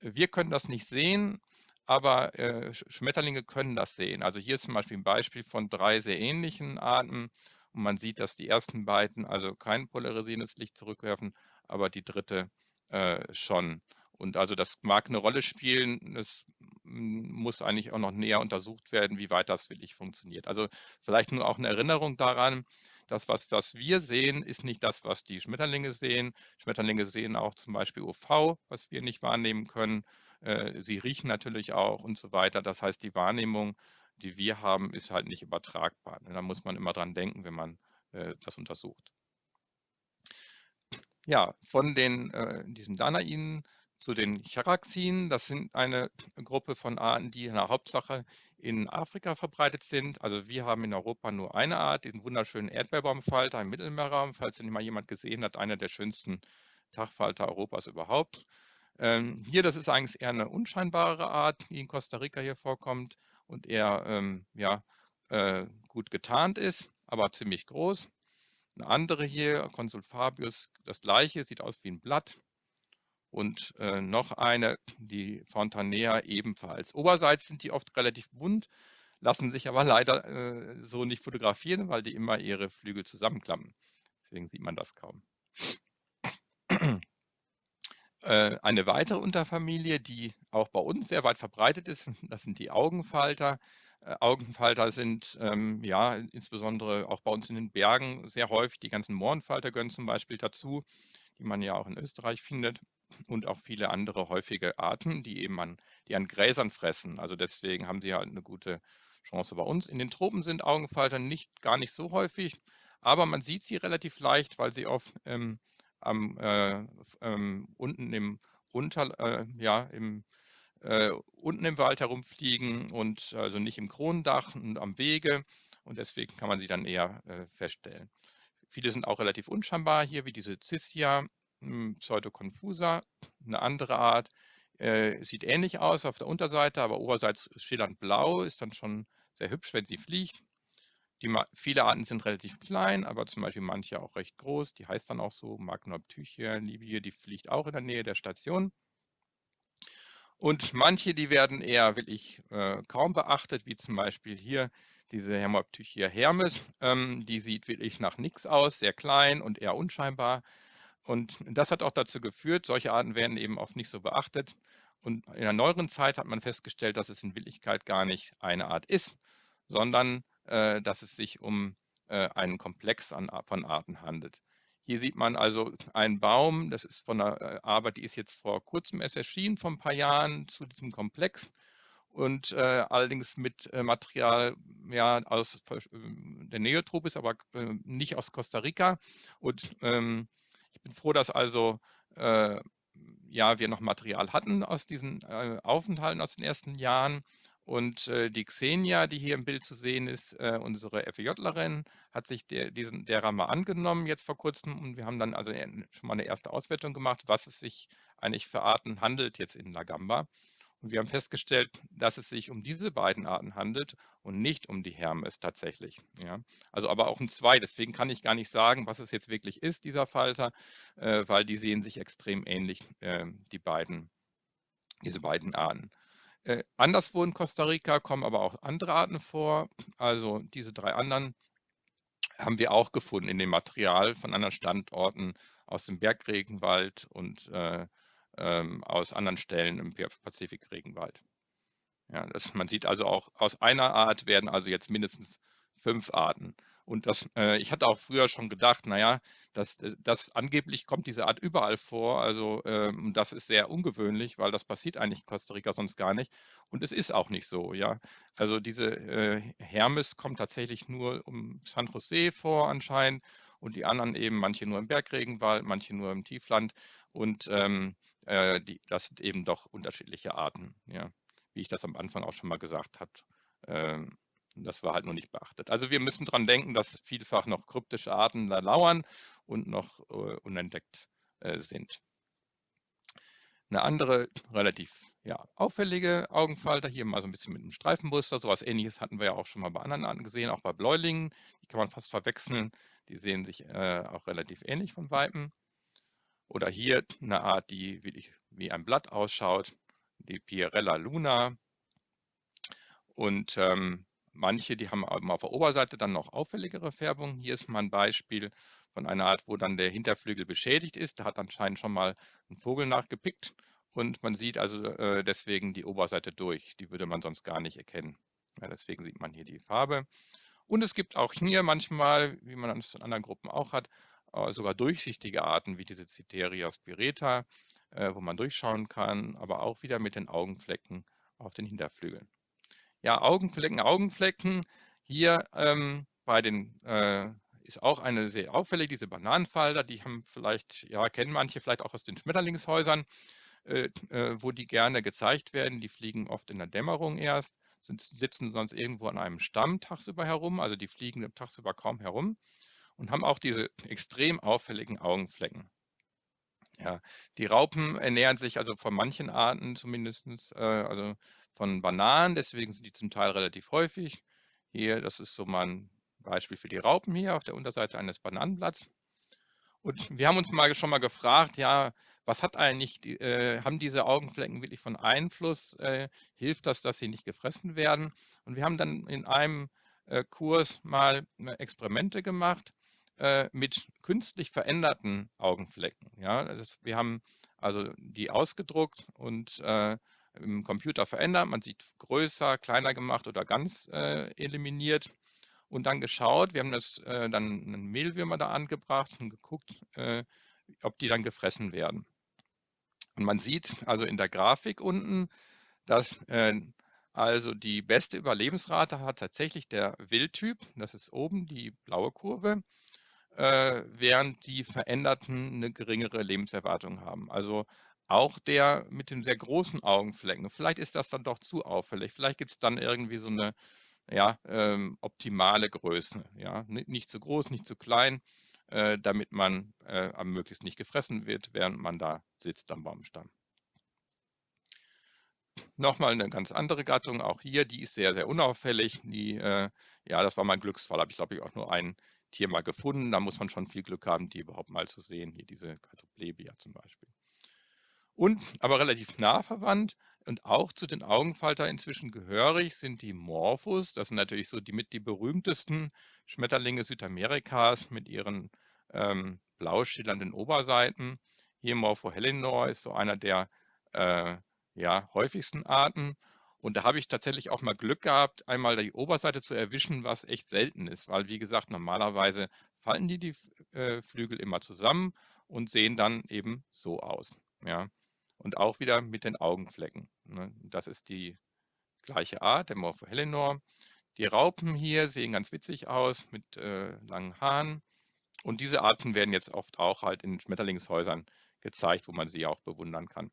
Wir können das nicht sehen, aber äh, Schmetterlinge können das sehen. Also hier ist zum Beispiel ein Beispiel von drei sehr ähnlichen Arten und man sieht, dass die ersten beiden also kein polarisierendes Licht zurückwerfen, aber die dritte äh, schon. Und also das mag eine Rolle spielen. Es muss eigentlich auch noch näher untersucht werden, wie weit das wirklich funktioniert. Also vielleicht nur auch eine Erinnerung daran, das, was, was wir sehen, ist nicht das, was die Schmetterlinge sehen. Schmetterlinge sehen auch zum Beispiel UV, was wir nicht wahrnehmen können. Äh, sie riechen natürlich auch und so weiter. Das heißt, die Wahrnehmung, die wir haben, ist halt nicht übertragbar. Da muss man immer dran denken, wenn man äh, das untersucht. Ja, von den, äh, diesen Danaiden zu den Charaxinen. Das sind eine Gruppe von Arten, die in der Hauptsache in Afrika verbreitet sind. Also wir haben in Europa nur eine Art, den wunderschönen Erdbeerbaumfalter im Mittelmeerraum. Falls den mal jemand gesehen hat, einer der schönsten Tagfalter Europas überhaupt. Ähm, hier, das ist eigentlich eher eine unscheinbare Art, die in Costa Rica hier vorkommt und eher ähm, ja, äh, gut getarnt ist, aber ziemlich groß. Eine andere hier, Consul Fabius, das gleiche, sieht aus wie ein Blatt, und äh, noch eine, die Fontanea ebenfalls. Oberseits sind die oft relativ bunt, lassen sich aber leider äh, so nicht fotografieren, weil die immer ihre Flügel zusammenklappen. Deswegen sieht man das kaum. Äh, eine weitere Unterfamilie, die auch bei uns sehr weit verbreitet ist, das sind die Augenfalter. Äh, Augenfalter sind ähm, ja insbesondere auch bei uns in den Bergen sehr häufig. Die ganzen Mohrenfalter gehören zum Beispiel dazu, die man ja auch in Österreich findet und auch viele andere häufige Arten, die eben an, die an Gräsern fressen. Also deswegen haben sie halt eine gute Chance bei uns. In den Tropen sind Augenfalter nicht, gar nicht so häufig, aber man sieht sie relativ leicht, weil sie oft ähm, am, äh, ähm, unten im Unter, äh, ja, im äh, unten im Wald herumfliegen und also nicht im Kronendach und am Wege und deswegen kann man sie dann eher äh, feststellen. Viele sind auch relativ unscheinbar hier, wie diese Cissia Pseudoconfusa, eine andere Art, äh, sieht ähnlich aus auf der Unterseite, aber oberseits schillernd blau, ist dann schon sehr hübsch, wenn sie fliegt. Die, viele Arten sind relativ klein, aber zum Beispiel manche auch recht groß. Die heißt dann auch so Magnoptychia libie, die fliegt auch in der Nähe der Station. Und manche, die werden eher wirklich äh, kaum beachtet, wie zum Beispiel hier diese Hermoptychia hermes. Ähm, die sieht wirklich nach nichts aus, sehr klein und eher unscheinbar. Und das hat auch dazu geführt, solche Arten werden eben oft nicht so beachtet. Und in der neueren Zeit hat man festgestellt, dass es in Wirklichkeit gar nicht eine Art ist, sondern äh, dass es sich um äh, einen Komplex an, von Arten handelt. Hier sieht man also einen Baum, das ist von einer äh, Arbeit, die ist jetzt vor kurzem erst erschienen, vor ein paar Jahren, zu diesem Komplex und äh, allerdings mit äh, Material ja, aus äh, der Neotropis, aber äh, nicht aus Costa Rica. Und ähm, ich bin froh, dass also äh, ja, wir noch Material hatten aus diesen äh, Aufenthalten aus den ersten Jahren. Und äh, die Xenia, die hier im Bild zu sehen ist, äh, unsere FEJlerin, hat sich der, diesen, derer mal angenommen jetzt vor kurzem. Und wir haben dann also schon mal eine erste Auswertung gemacht, was es sich eigentlich für Arten handelt jetzt in Lagamba. Und wir haben festgestellt, dass es sich um diese beiden Arten handelt und nicht um die Hermes tatsächlich. Ja. Also aber auch um zwei. Deswegen kann ich gar nicht sagen, was es jetzt wirklich ist, dieser Falter, äh, weil die sehen sich extrem ähnlich, äh, die beiden, diese beiden Arten. Äh, anderswo in Costa Rica kommen aber auch andere Arten vor. Also diese drei anderen haben wir auch gefunden in dem Material von anderen Standorten aus dem Bergregenwald und äh, ähm, aus anderen Stellen im Pazifikregenwald. Ja, das, man sieht also auch, aus einer Art werden also jetzt mindestens fünf Arten. Und das, äh, ich hatte auch früher schon gedacht, naja, das, äh, das angeblich kommt diese Art überall vor. Also ähm, das ist sehr ungewöhnlich, weil das passiert eigentlich in Costa Rica sonst gar nicht. Und es ist auch nicht so, ja. Also diese äh, Hermes kommt tatsächlich nur um San Jose vor anscheinend und die anderen eben, manche nur im Bergregenwald, manche nur im Tiefland. Und ähm, äh, die, das sind eben doch unterschiedliche Arten, ja, wie ich das am Anfang auch schon mal gesagt habe. Ähm, das war halt noch nicht beachtet. Also wir müssen daran denken, dass vielfach noch kryptische Arten da lauern und noch äh, unentdeckt äh, sind. Eine andere relativ ja, auffällige Augenfalter, hier mal so ein bisschen mit einem Streifenmuster, sowas ähnliches hatten wir ja auch schon mal bei anderen Arten gesehen, auch bei Bläulingen, die kann man fast verwechseln, die sehen sich äh, auch relativ ähnlich von Weitem. Oder hier eine Art, die wie ein Blatt ausschaut, die Pierella luna. Und ähm, manche, die haben auf der Oberseite dann noch auffälligere Färbung. Hier ist mal ein Beispiel von einer Art, wo dann der Hinterflügel beschädigt ist. Da hat anscheinend schon mal ein Vogel nachgepickt und man sieht also äh, deswegen die Oberseite durch. Die würde man sonst gar nicht erkennen. Ja, deswegen sieht man hier die Farbe. Und es gibt auch hier manchmal, wie man das in anderen Gruppen auch hat, sogar durchsichtige Arten wie diese Citeria spireta, äh, wo man durchschauen kann, aber auch wieder mit den Augenflecken auf den Hinterflügeln. Ja, Augenflecken, Augenflecken. Hier ähm, bei den äh, ist auch eine sehr auffällig, diese Bananenfalter, die haben vielleicht, ja, kennen manche vielleicht auch aus den Schmetterlingshäusern, äh, äh, wo die gerne gezeigt werden. Die fliegen oft in der Dämmerung erst, sind, sitzen sonst irgendwo an einem Stamm tagsüber herum, also die fliegen tagsüber kaum herum und haben auch diese extrem auffälligen Augenflecken. Ja, die Raupen ernähren sich also von manchen Arten zumindest, äh, also von Bananen, deswegen sind die zum Teil relativ häufig. Hier, das ist so mal ein Beispiel für die Raupen hier auf der Unterseite eines Bananenblatts. Und wir haben uns mal schon mal gefragt, ja, was hat eigentlich, äh, haben diese Augenflecken wirklich von Einfluss? Äh, hilft das, dass sie nicht gefressen werden? Und wir haben dann in einem äh, Kurs mal äh, Experimente gemacht äh, mit künstlich veränderten Augenflecken. Ja? Das, wir haben also die ausgedruckt und äh, im Computer verändert. Man sieht größer, kleiner gemacht oder ganz äh, eliminiert und dann geschaut. Wir haben das äh, dann einen Mehlwürmer da angebracht und geguckt, äh, ob die dann gefressen werden. Und man sieht also in der Grafik unten, dass äh, also die beste Überlebensrate hat tatsächlich der Wildtyp, das ist oben die blaue Kurve, während die Veränderten eine geringere Lebenserwartung haben. Also Auch der mit den sehr großen Augenflecken. Vielleicht ist das dann doch zu auffällig. Vielleicht gibt es dann irgendwie so 'ne, ja, ähm, optimale Größe, ja. Ni nicht zu groß, nicht zu klein, äh, damit man, äh, am möglichst nicht gefressen wird, während man da sitzt am Baumstamm. Noch mal 'ne ganz andere Gattung, auch hier, die ist sehr, sehr unauffällig. Die, äh ja, das war mein Glücksfall. Habe ich, glaube ich, auch nur ein Tier mal gefunden. Da muss man schon viel Glück haben, die überhaupt mal zu sehen. Hier diese Catoplegia zum Beispiel. Und aber relativ nah verwandt und auch zu den Augenfalter inzwischen gehörig sind die Morphus. Das sind natürlich so die mit die berühmtesten Schmetterlinge Südamerikas mit ihren, ähm, blau Oberseiten. Hier Morpho Helenor ist so einer der, äh, ja, häufigsten Arten. Und da habe ich tatsächlich auch mal Glück gehabt, einmal die Oberseite zu erwischen, was echt selten ist, weil wie gesagt, normalerweise falten die die äh, Flügel immer zusammen und sehen dann eben so aus, ja. Und auch wieder mit den Augenflecken, ne? Das ist die gleiche Art, der Morpho Helenor. Die Raupen hier sehen ganz witzig aus mit, äh, langen Haaren. Und diese Arten werden jetzt oft auch halt in Schmetterlingshäusern gezeigt, wo man sie auch bewundern kann.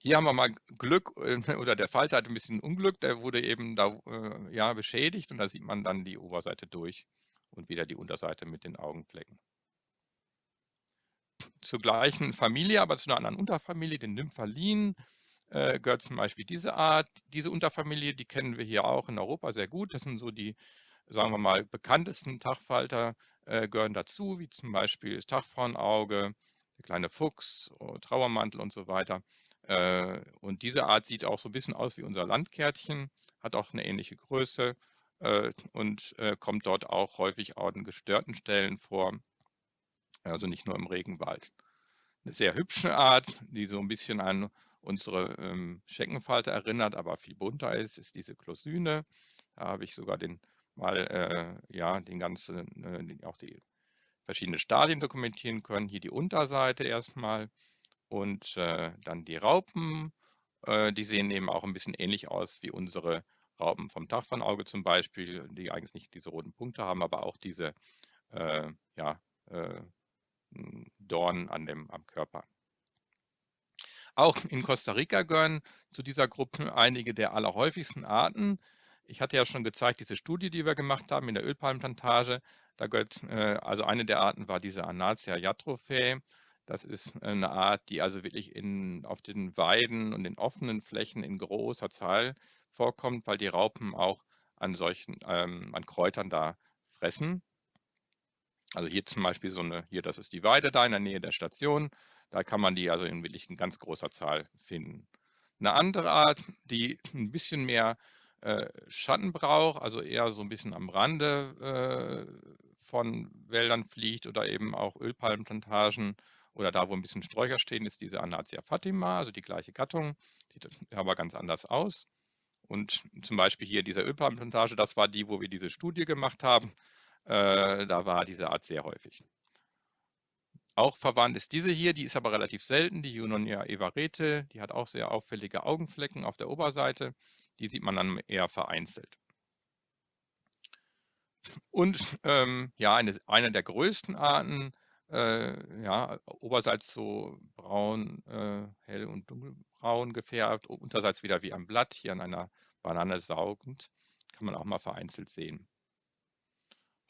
Hier haben wir mal Glück, äh, oder der Falter hatte 'n bisschen Unglück, der wurde eben da, äh, ja, beschädigt und da sieht man dann die Oberseite durch und wieder die Unterseite mit den Augenflecken. Zur gleichen Familie, aber zu 'ner anderen Unterfamilie, den Nymphalinen, äh, gehört zum Beispiel diese Art. Diese Unterfamilie, die kennen wir hier auch in Europa sehr gut. Das sind so die, sagen wir mal, bekanntesten Tagfalter, äh, gehören dazu, wie zum Beispiel das Tagpfauenauge, der kleine Fuchs, äh, Trauermantel und so weiter. Äh, und diese Art sieht auch so 'n bisschen aus wie unser Landkärtchen, hat auch 'ne ähnliche Größe, äh, und, äh, kommt dort auch häufig an gestörten Stellen vor, also nicht nur im Regenwald. 'Ne sehr hübsche Art, die so 'n bisschen an unsere, ähm, Scheckenfalter erinnert, aber viel bunter ist, ist diese Glosyne. Da habe ich sogar den mal, äh, ja, den ganzen, äh auch die verschiedenen Stadien dokumentieren können. Hier die Unterseite erst mal und, äh, dann die Raupen. Äh, die sehen eben auch 'n bisschen ähnlich aus wie unsere Raupen vom Tagpfauenauge zum Beispiel, die eigentlich nicht diese roten Punkte haben, aber auch diese, äh, ja, äh, hm, Dornen an dem am Körper. Auch in Costa Rica gehören zu dieser Gruppe einige der allerhäufigsten Arten. Ich hatte ja schon gezeigt, diese Studie, die wir gemacht haben in der Ölpalmenplantage, da gehört äh, also eine der Arten war diese Anatia jatrophae. Das ist 'ne Art, die also wirklich in auf den Weiden und den offenen Flächen in großer Zahl vorkommt, weil die Raupen auch an solchen ähm, an Kräutern da fressen. Also hier zum Beispiel so 'ne hier, das ist die Weide da in der Nähe der Station. Da kann man die also in wirklich in ganz großer Zahl finden. 'Ne andere Art, die 'n bisschen mehr, äh, Schatten braucht, also eher so 'n bisschen am Rande, äh, von Wäldern fliegt oder eben auch Ölpalmenplantagen oder da, wo 'n bisschen Sträucher stehen, ist diese Anatia fatima, also die gleiche Gattung, sieht aber ganz anders aus. Und zum Beispiel hier diese Ölpalmenplantage, das war die, wo wir diese Studie gemacht haben. Äh, da war diese Art sehr häufig. Auch verwandt ist diese hier, die ist aber relativ selten, die Junonia everete, die hat auch sehr auffällige Augenflecken auf der Oberseite. Die sieht man dann eher vereinzelt. Und, ähm, ja, eine eine der größten Arten, äh, ja, oberseits so braun, äh, hell und dunkelbraun gefärbt, unterseits wieder wie ein Blatt, hier an einer Banane saugend, kann man auch mal vereinzelt sehen.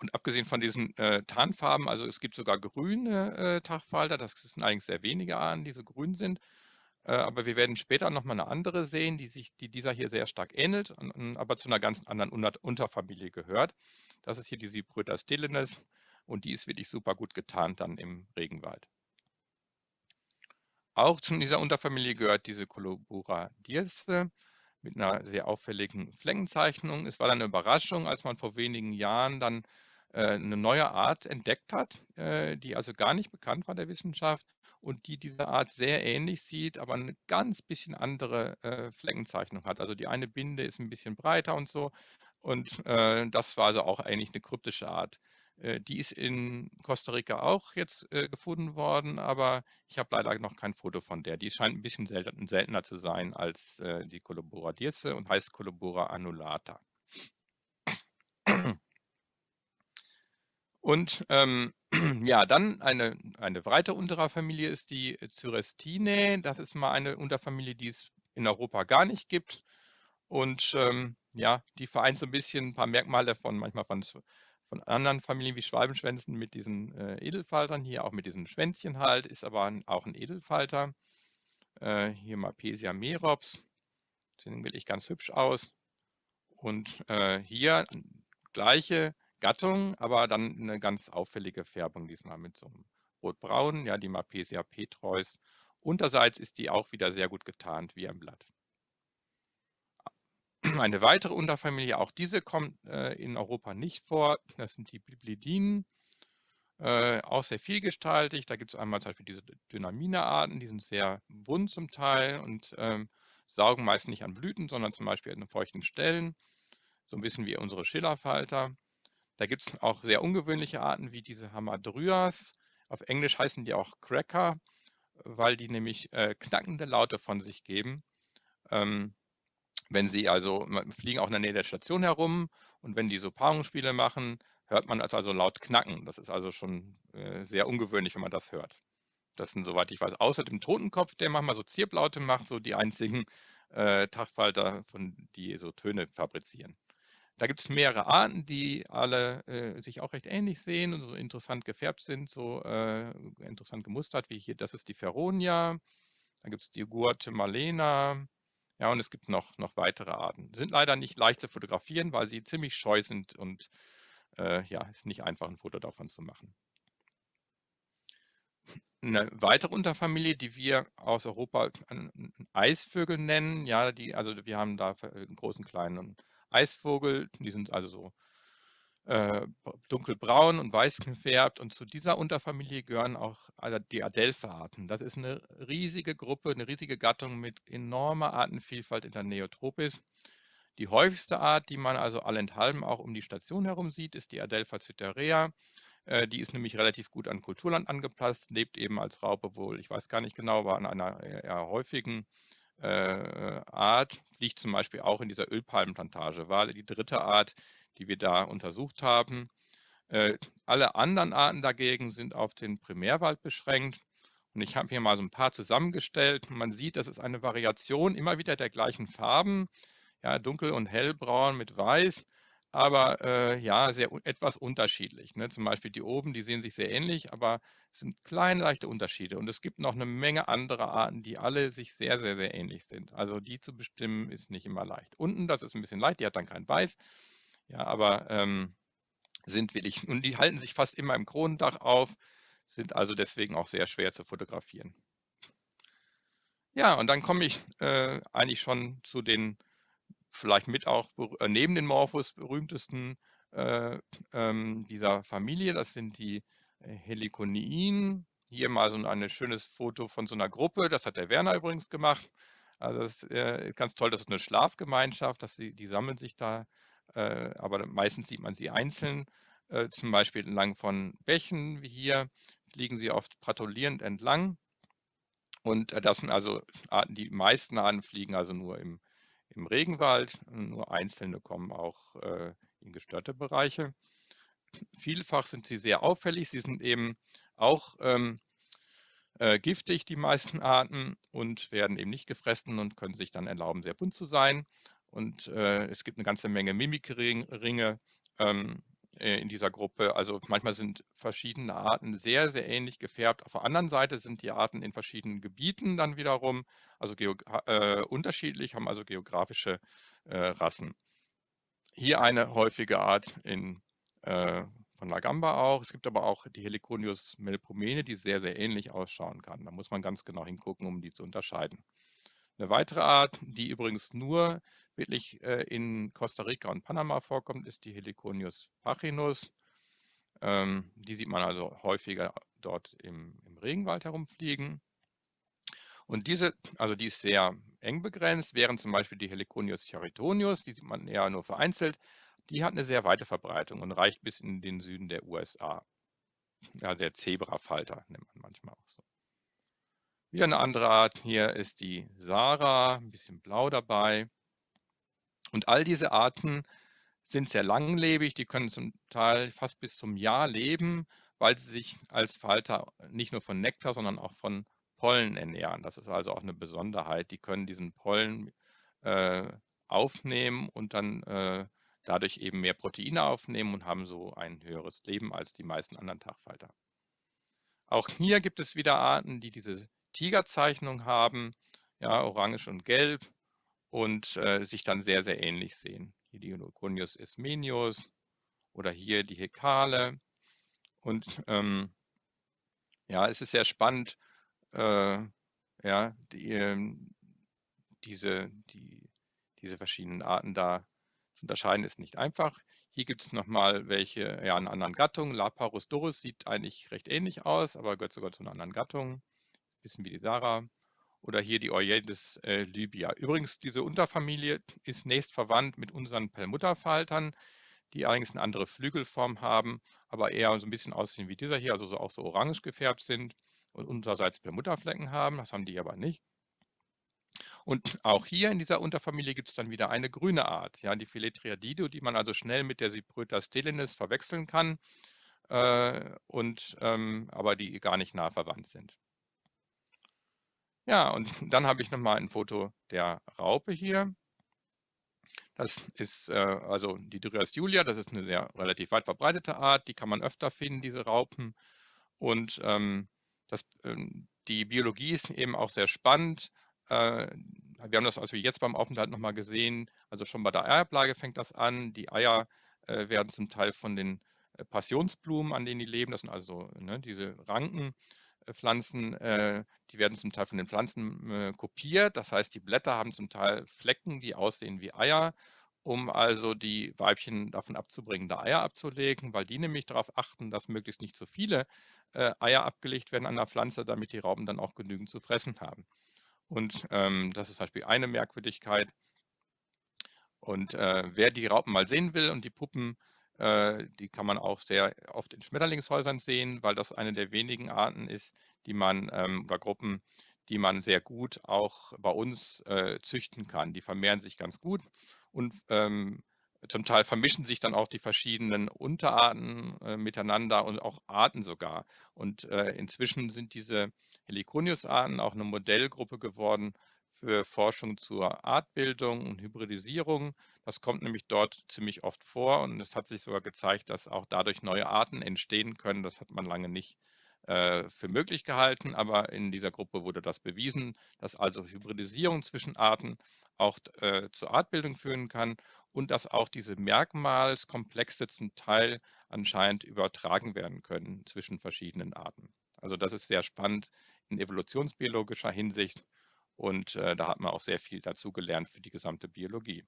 Und abgesehen von diesen, äh, Tarnfarben also es gibt sogar grüne, äh, Tagfalter, das sind eigentlich sehr wenige Arten, die so grün sind. Äh, aber wir werden später noch mal 'ne andere sehen, die sich die dieser hier sehr stark ähnelt, und und aber zu 'ner ganz anderen Unterfamilie gehört. Das ist hier die Cypripter stillenes und die ist wirklich super gut getarnt dann im Regenwald. Auch zu dieser Unterfamilie gehört diese Collobura dirce mit 'ner sehr auffälligen Fleckenzeichnung. Es war dann 'ne Überraschung, als man vor wenigen Jahren dann, äh, 'ne neue Art entdeckt hat, äh, die also gar nicht bekannt war der Wissenschaft und die dieser Art sehr ähnlich sieht, aber 'ne ganz bisschen andere, äh, Fleckenzeichnung hat. Also die eine Binde ist 'n bisschen breiter und so und, äh, das war also auch eigentlich 'ne kryptische Art. Äh, die ist in Costa Rica auch jetzt, äh, gefunden worden, aber ich habe leider noch kein Foto von der. Die scheint 'n bisschen seltener zu sein als, äh, die Collobura dirce und heißt Collobura annulata. Und, ähm, Ja, dann eine eine weitere Unterfamilie ist die Cyrestinae. Das ist mal eine Unterfamilie, die es in Europa gar nicht gibt. Und, ähm, ja, die vereint so 'n bisschen 'n paar Merkmale von manchmal von von anderen Familien wie Schwalbenschwänzen mit diesen, äh, Edelfaltern, hier auch mit diesen Schwänzchen halt, ist aber 'n auch 'n Edelfalter. Äh, hier Mapesia merops, sehen wirklich ganz hübsch aus. Und, äh, hier gleiche Gattung, aber dann 'ne ganz auffällige Färbung, diesmal mit so 'nem Rotbraun, ja, die Mapesia petreus. Unterseits ist die auch wieder sehr gut getarnt wie ein Blatt. Eine weitere Unterfamilie, auch diese kommt, äh, in Europa nicht vor, das sind die Biblidinen, äh, auch sehr vielgestaltig. Da gibt's einmal zum Beispiel diese Dynamine-Arten, die sind sehr bunt zum Teil und, ähm, saugen meist nicht an Blüten, sondern zum Beispiel an feuchten Stellen, so 'n bisschen wie unsere Schillerfalter. Da gibt's auch sehr ungewöhnliche Arten wie diese Hamadryas. Auf Englisch heißen die auch Cracker, weil die nämlich, äh, knackende Laute von sich geben. Ähm, wenn sie also fliegen auch in der Nähe der Station herum und wenn die so Paarungsspiele machen, hört man das also laut knacken. Das ist also schon, äh, sehr ungewöhnlich, wenn man das hört. Das sind, soweit ich weiß, außer dem Totenkopf, der manchmal so Zirplaute macht, so die einzigen, äh, Tagfalter, von die so Töne fabrizieren. Da gibt's mehrere Arten, die alle, äh, sich auch recht ähnlich sehen und so interessant gefärbt sind, so, äh, interessant gemustert wie hier. Das ist die Feronia, dann gibt's die Guatemalena, ja, und es gibt noch noch weitere Arten. Sind leider nicht leicht zu fotografieren, weil sie ziemlich scheu sind und, äh, ja, ist nicht einfach 'n Foto davon zu machen. 'Ne weitere Unterfamilie, die wir aus Europa Eisvögel nennen, ja, die also wir haben da 'n großen, kleinen Eisvogel, die sind also so, äh, dunkelbraun und weiß gefärbt und zu dieser Unterfamilie gehören auch die Adelphe-Arten. Das ist 'ne riesige Gruppe, 'ne riesige Gattung mit enormer Artenvielfalt in der Neotropis. Die häufigste Art, die man also allenthalben auch um die Station herum sieht, ist die Adelpha cytherea. Äh, die ist nämlich relativ gut an Kulturland angepasst, lebt eben als Raupe wohl, ich weiß gar nicht genau, aber an einer eher häufigen, äh, Art, fliegt zum Beispiel auch in dieser Ölpalmenplantage, war die dritte Art, die wir da untersucht haben. Äh, alle anderen Arten dagegen sind auf den Primärwald beschränkt und ich habe hier mal so 'n paar zusammengestellt. Man sieht, das ist eine Variation immer wieder der gleichen Farben, ja, dunkel und hellbraun mit weiß, aber, äh, ja, sehr etwas unterschiedlich, ne? Zum Beispiel die oben, die sehen sich sehr ähnlich, aber es sind kleine leichte Unterschiede und es gibt noch 'ne Menge anderer Arten, die alle sich sehr, sehr, sehr ähnlich sind. Also, die zu bestimmen, ist nicht immer leicht. Unten, das ist 'n bisschen leicht, die hat dann kein Weiß, ja, aber, ähm, sind wirklich und die halten sich fast immer im Kronendach auf, sind also deswegen auch sehr schwer zu fotografieren. Ja, und dann komme ich, äh, eigentlich schon zu den vielleicht mit auch äh, neben den Morphos berühmtesten, äh, ähm, dieser Familie. Das sind die, äh, Heliconiiden. Hier mal so ein schönes Foto von so 'ner Gruppe. Das hat der Werner übrigens gemacht. Also, das ist, äh, ganz toll. Das ist 'ne Schlafgemeinschaft, dass sie die sammeln sich da, aber meistens sieht man sie einzeln, äh, zum Beispiel entlang von Bächen wie hier, fliegen sie oft patrouillierend entlang. Und, äh, das sind also Arten die meisten Arten fliegen also nur im im Regenwald, nur einzelne kommen auch, äh, in gestörte Bereiche. Vielfach sind sie sehr auffällig. Sie sind eben auch, ähm, äh, giftig, die meisten Arten, und werden eben nicht gefressen und können sich dann erlauben, sehr bunt zu sein. Und, äh, es gibt 'ne ganze Menge Mimikring Ringe, ähm, äh, in dieser Gruppe. Also, manchmal sind verschiedene Arten sehr, sehr ähnlich gefärbt. Auf der anderen Seite sind die Arten in verschiedenen Gebieten dann wiederum, also äh, unterschiedlich, haben also geografische, äh, Rassen. Hier eine häufige Art in, äh, von La Gamba auch. Es gibt aber auch die Heliconius melpomene, die sehr, sehr ähnlich ausschauen kann. Da muss man ganz genau hingucken, um die zu unterscheiden. 'Ne weitere Art, die übrigens nur wirklich, äh, in Costa Rica und Panama vorkommt, ist die Heliconius pachinus. Ähm, die sieht man also häufiger dort im im Regenwald herumfliegen. Und diese also, die ist sehr eng begrenzt, während zum Beispiel die Heliconius charitonius, die sieht man eher nur vereinzelt, die hat 'ne sehr weite Verbreitung und reicht bis in den Süden der USA. Ja, der Zebrafalter nennt man manchmal auch so. Wieder 'ne andere Art hier ist die Sara, 'n bisschen blau dabei. Und all diese Arten sind sehr langlebig, die können zum Teil fast bis zum Jahr leben, weil sie sich als Falter nicht nur von Nektar, sondern auch von Pollen ernähren. Das ist also auch eine Besonderheit. Die können diesen Pollen äh, aufnehmen und dann äh, dadurch eben mehr Proteine aufnehmen und haben so ein höheres Leben als die meisten anderen Tagfalter. Auch hier gibt es wieder Arten, die diese Tigerzeichnung haben, ja, orange und gelb und äh, sich dann sehr, sehr ähnlich sehen. Hier die Logonius ismenius oder hier die Hekale. Und ähm, ja, es ist sehr spannend, äh, ja, die, äh, diese, die, diese verschiedenen Arten da zu unterscheiden, ist nicht einfach. Hier gibt es nochmal welche ja, in anderen Gattungen. Laparus dorus sieht eigentlich recht ähnlich aus, aber gehört sogar zu einer anderen Gattung. Bisschen wie die Sarah. Oder hier die Euides äh, libia. Übrigens, diese Unterfamilie ist nächst verwandt mit unseren Perlmutterfaltern, die allerdings eine andere Flügelform haben, aber eher so ein bisschen aussehen wie dieser hier, also so, auch so orange gefärbt sind und unterseits Perlmutterflecken haben. Das haben die aber nicht. Und auch hier in dieser Unterfamilie gibt es dann wieder eine grüne Art, ja, die Philetriadido, die man also schnell mit der Cypröta stelinis verwechseln kann, äh, und, ähm, aber die gar nicht nah verwandt sind. Ja, und dann habe ich nochmal ein Foto der Raupe hier. Das ist äh, also die Dryas julia, das ist eine sehr relativ weit verbreitete Art, die kann man öfter finden, diese Raupen. Und ähm, das, ähm, die Biologie ist eben auch sehr spannend. Äh, wir haben das also jetzt beim Aufenthalt nochmal gesehen, also schon bei der Eiablage fängt das an. Die Eier äh, werden zum Teil von den äh, Passionsblumen, an denen die leben, das sind also ne, diese Rankenpflanzen, äh, die werden zum Teil von den Pflanzen äh, kopiert. Das heißt, die Blätter haben zum Teil Flecken, die aussehen wie Eier, um also die Weibchen davon abzubringen, da Eier abzulegen, weil die nämlich darauf achten, dass möglichst nicht zu viele äh, Eier abgelegt werden an der Pflanze, damit die Raupen dann auch genügend zu fressen haben. Und ähm, das ist zum Beispiel eine Merkwürdigkeit. Und wer die Raupen mal sehen will und die Puppen, die kann man auch sehr oft in Schmetterlingshäusern sehen, weil das eine der wenigen Arten ist, die man ähm, oder Gruppen, die man sehr gut auch bei uns äh, züchten kann. Die vermehren sich ganz gut und ähm, zum Teil vermischen sich dann auch die verschiedenen Unterarten äh, miteinander und auch Arten sogar. Und äh, inzwischen sind diese Heliconius-Arten auch eine Modellgruppe geworden für Forschung zur Artbildung und Hybridisierung. Das kommt nämlich dort ziemlich oft vor und es hat sich sogar gezeigt, dass auch dadurch neue Arten entstehen können. Das hat man lange nicht äh, für möglich gehalten, aber in dieser Gruppe wurde das bewiesen, dass also Hybridisierung zwischen Arten auch äh, zur Artbildung führen kann und dass auch diese Merkmalskomplexe zum Teil anscheinend übertragen werden können zwischen verschiedenen Arten. Also das ist sehr spannend in evolutionsbiologischer Hinsicht und äh, da hat man auch sehr viel dazu gelernt für die gesamte Biologie.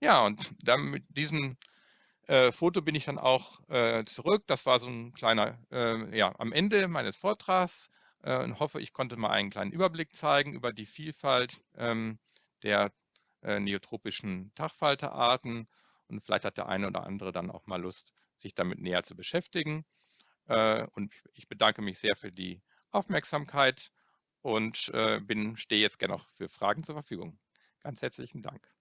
Ja, und dann mit diesem äh, Foto bin ich dann auch äh, zurück. Das war so ein kleiner, äh, ja, am Ende meines Vortrags äh, und hoffe, ich konnte mal einen kleinen Überblick zeigen über die Vielfalt ähm, der äh, neotropischen Tagfalterarten und vielleicht hat der eine oder andere dann auch mal Lust, sich damit näher zu beschäftigen. Äh, und ich bedanke mich sehr für die Aufmerksamkeit und bin, stehe jetzt gerne noch für Fragen zur Verfügung. Ganz herzlichen Dank.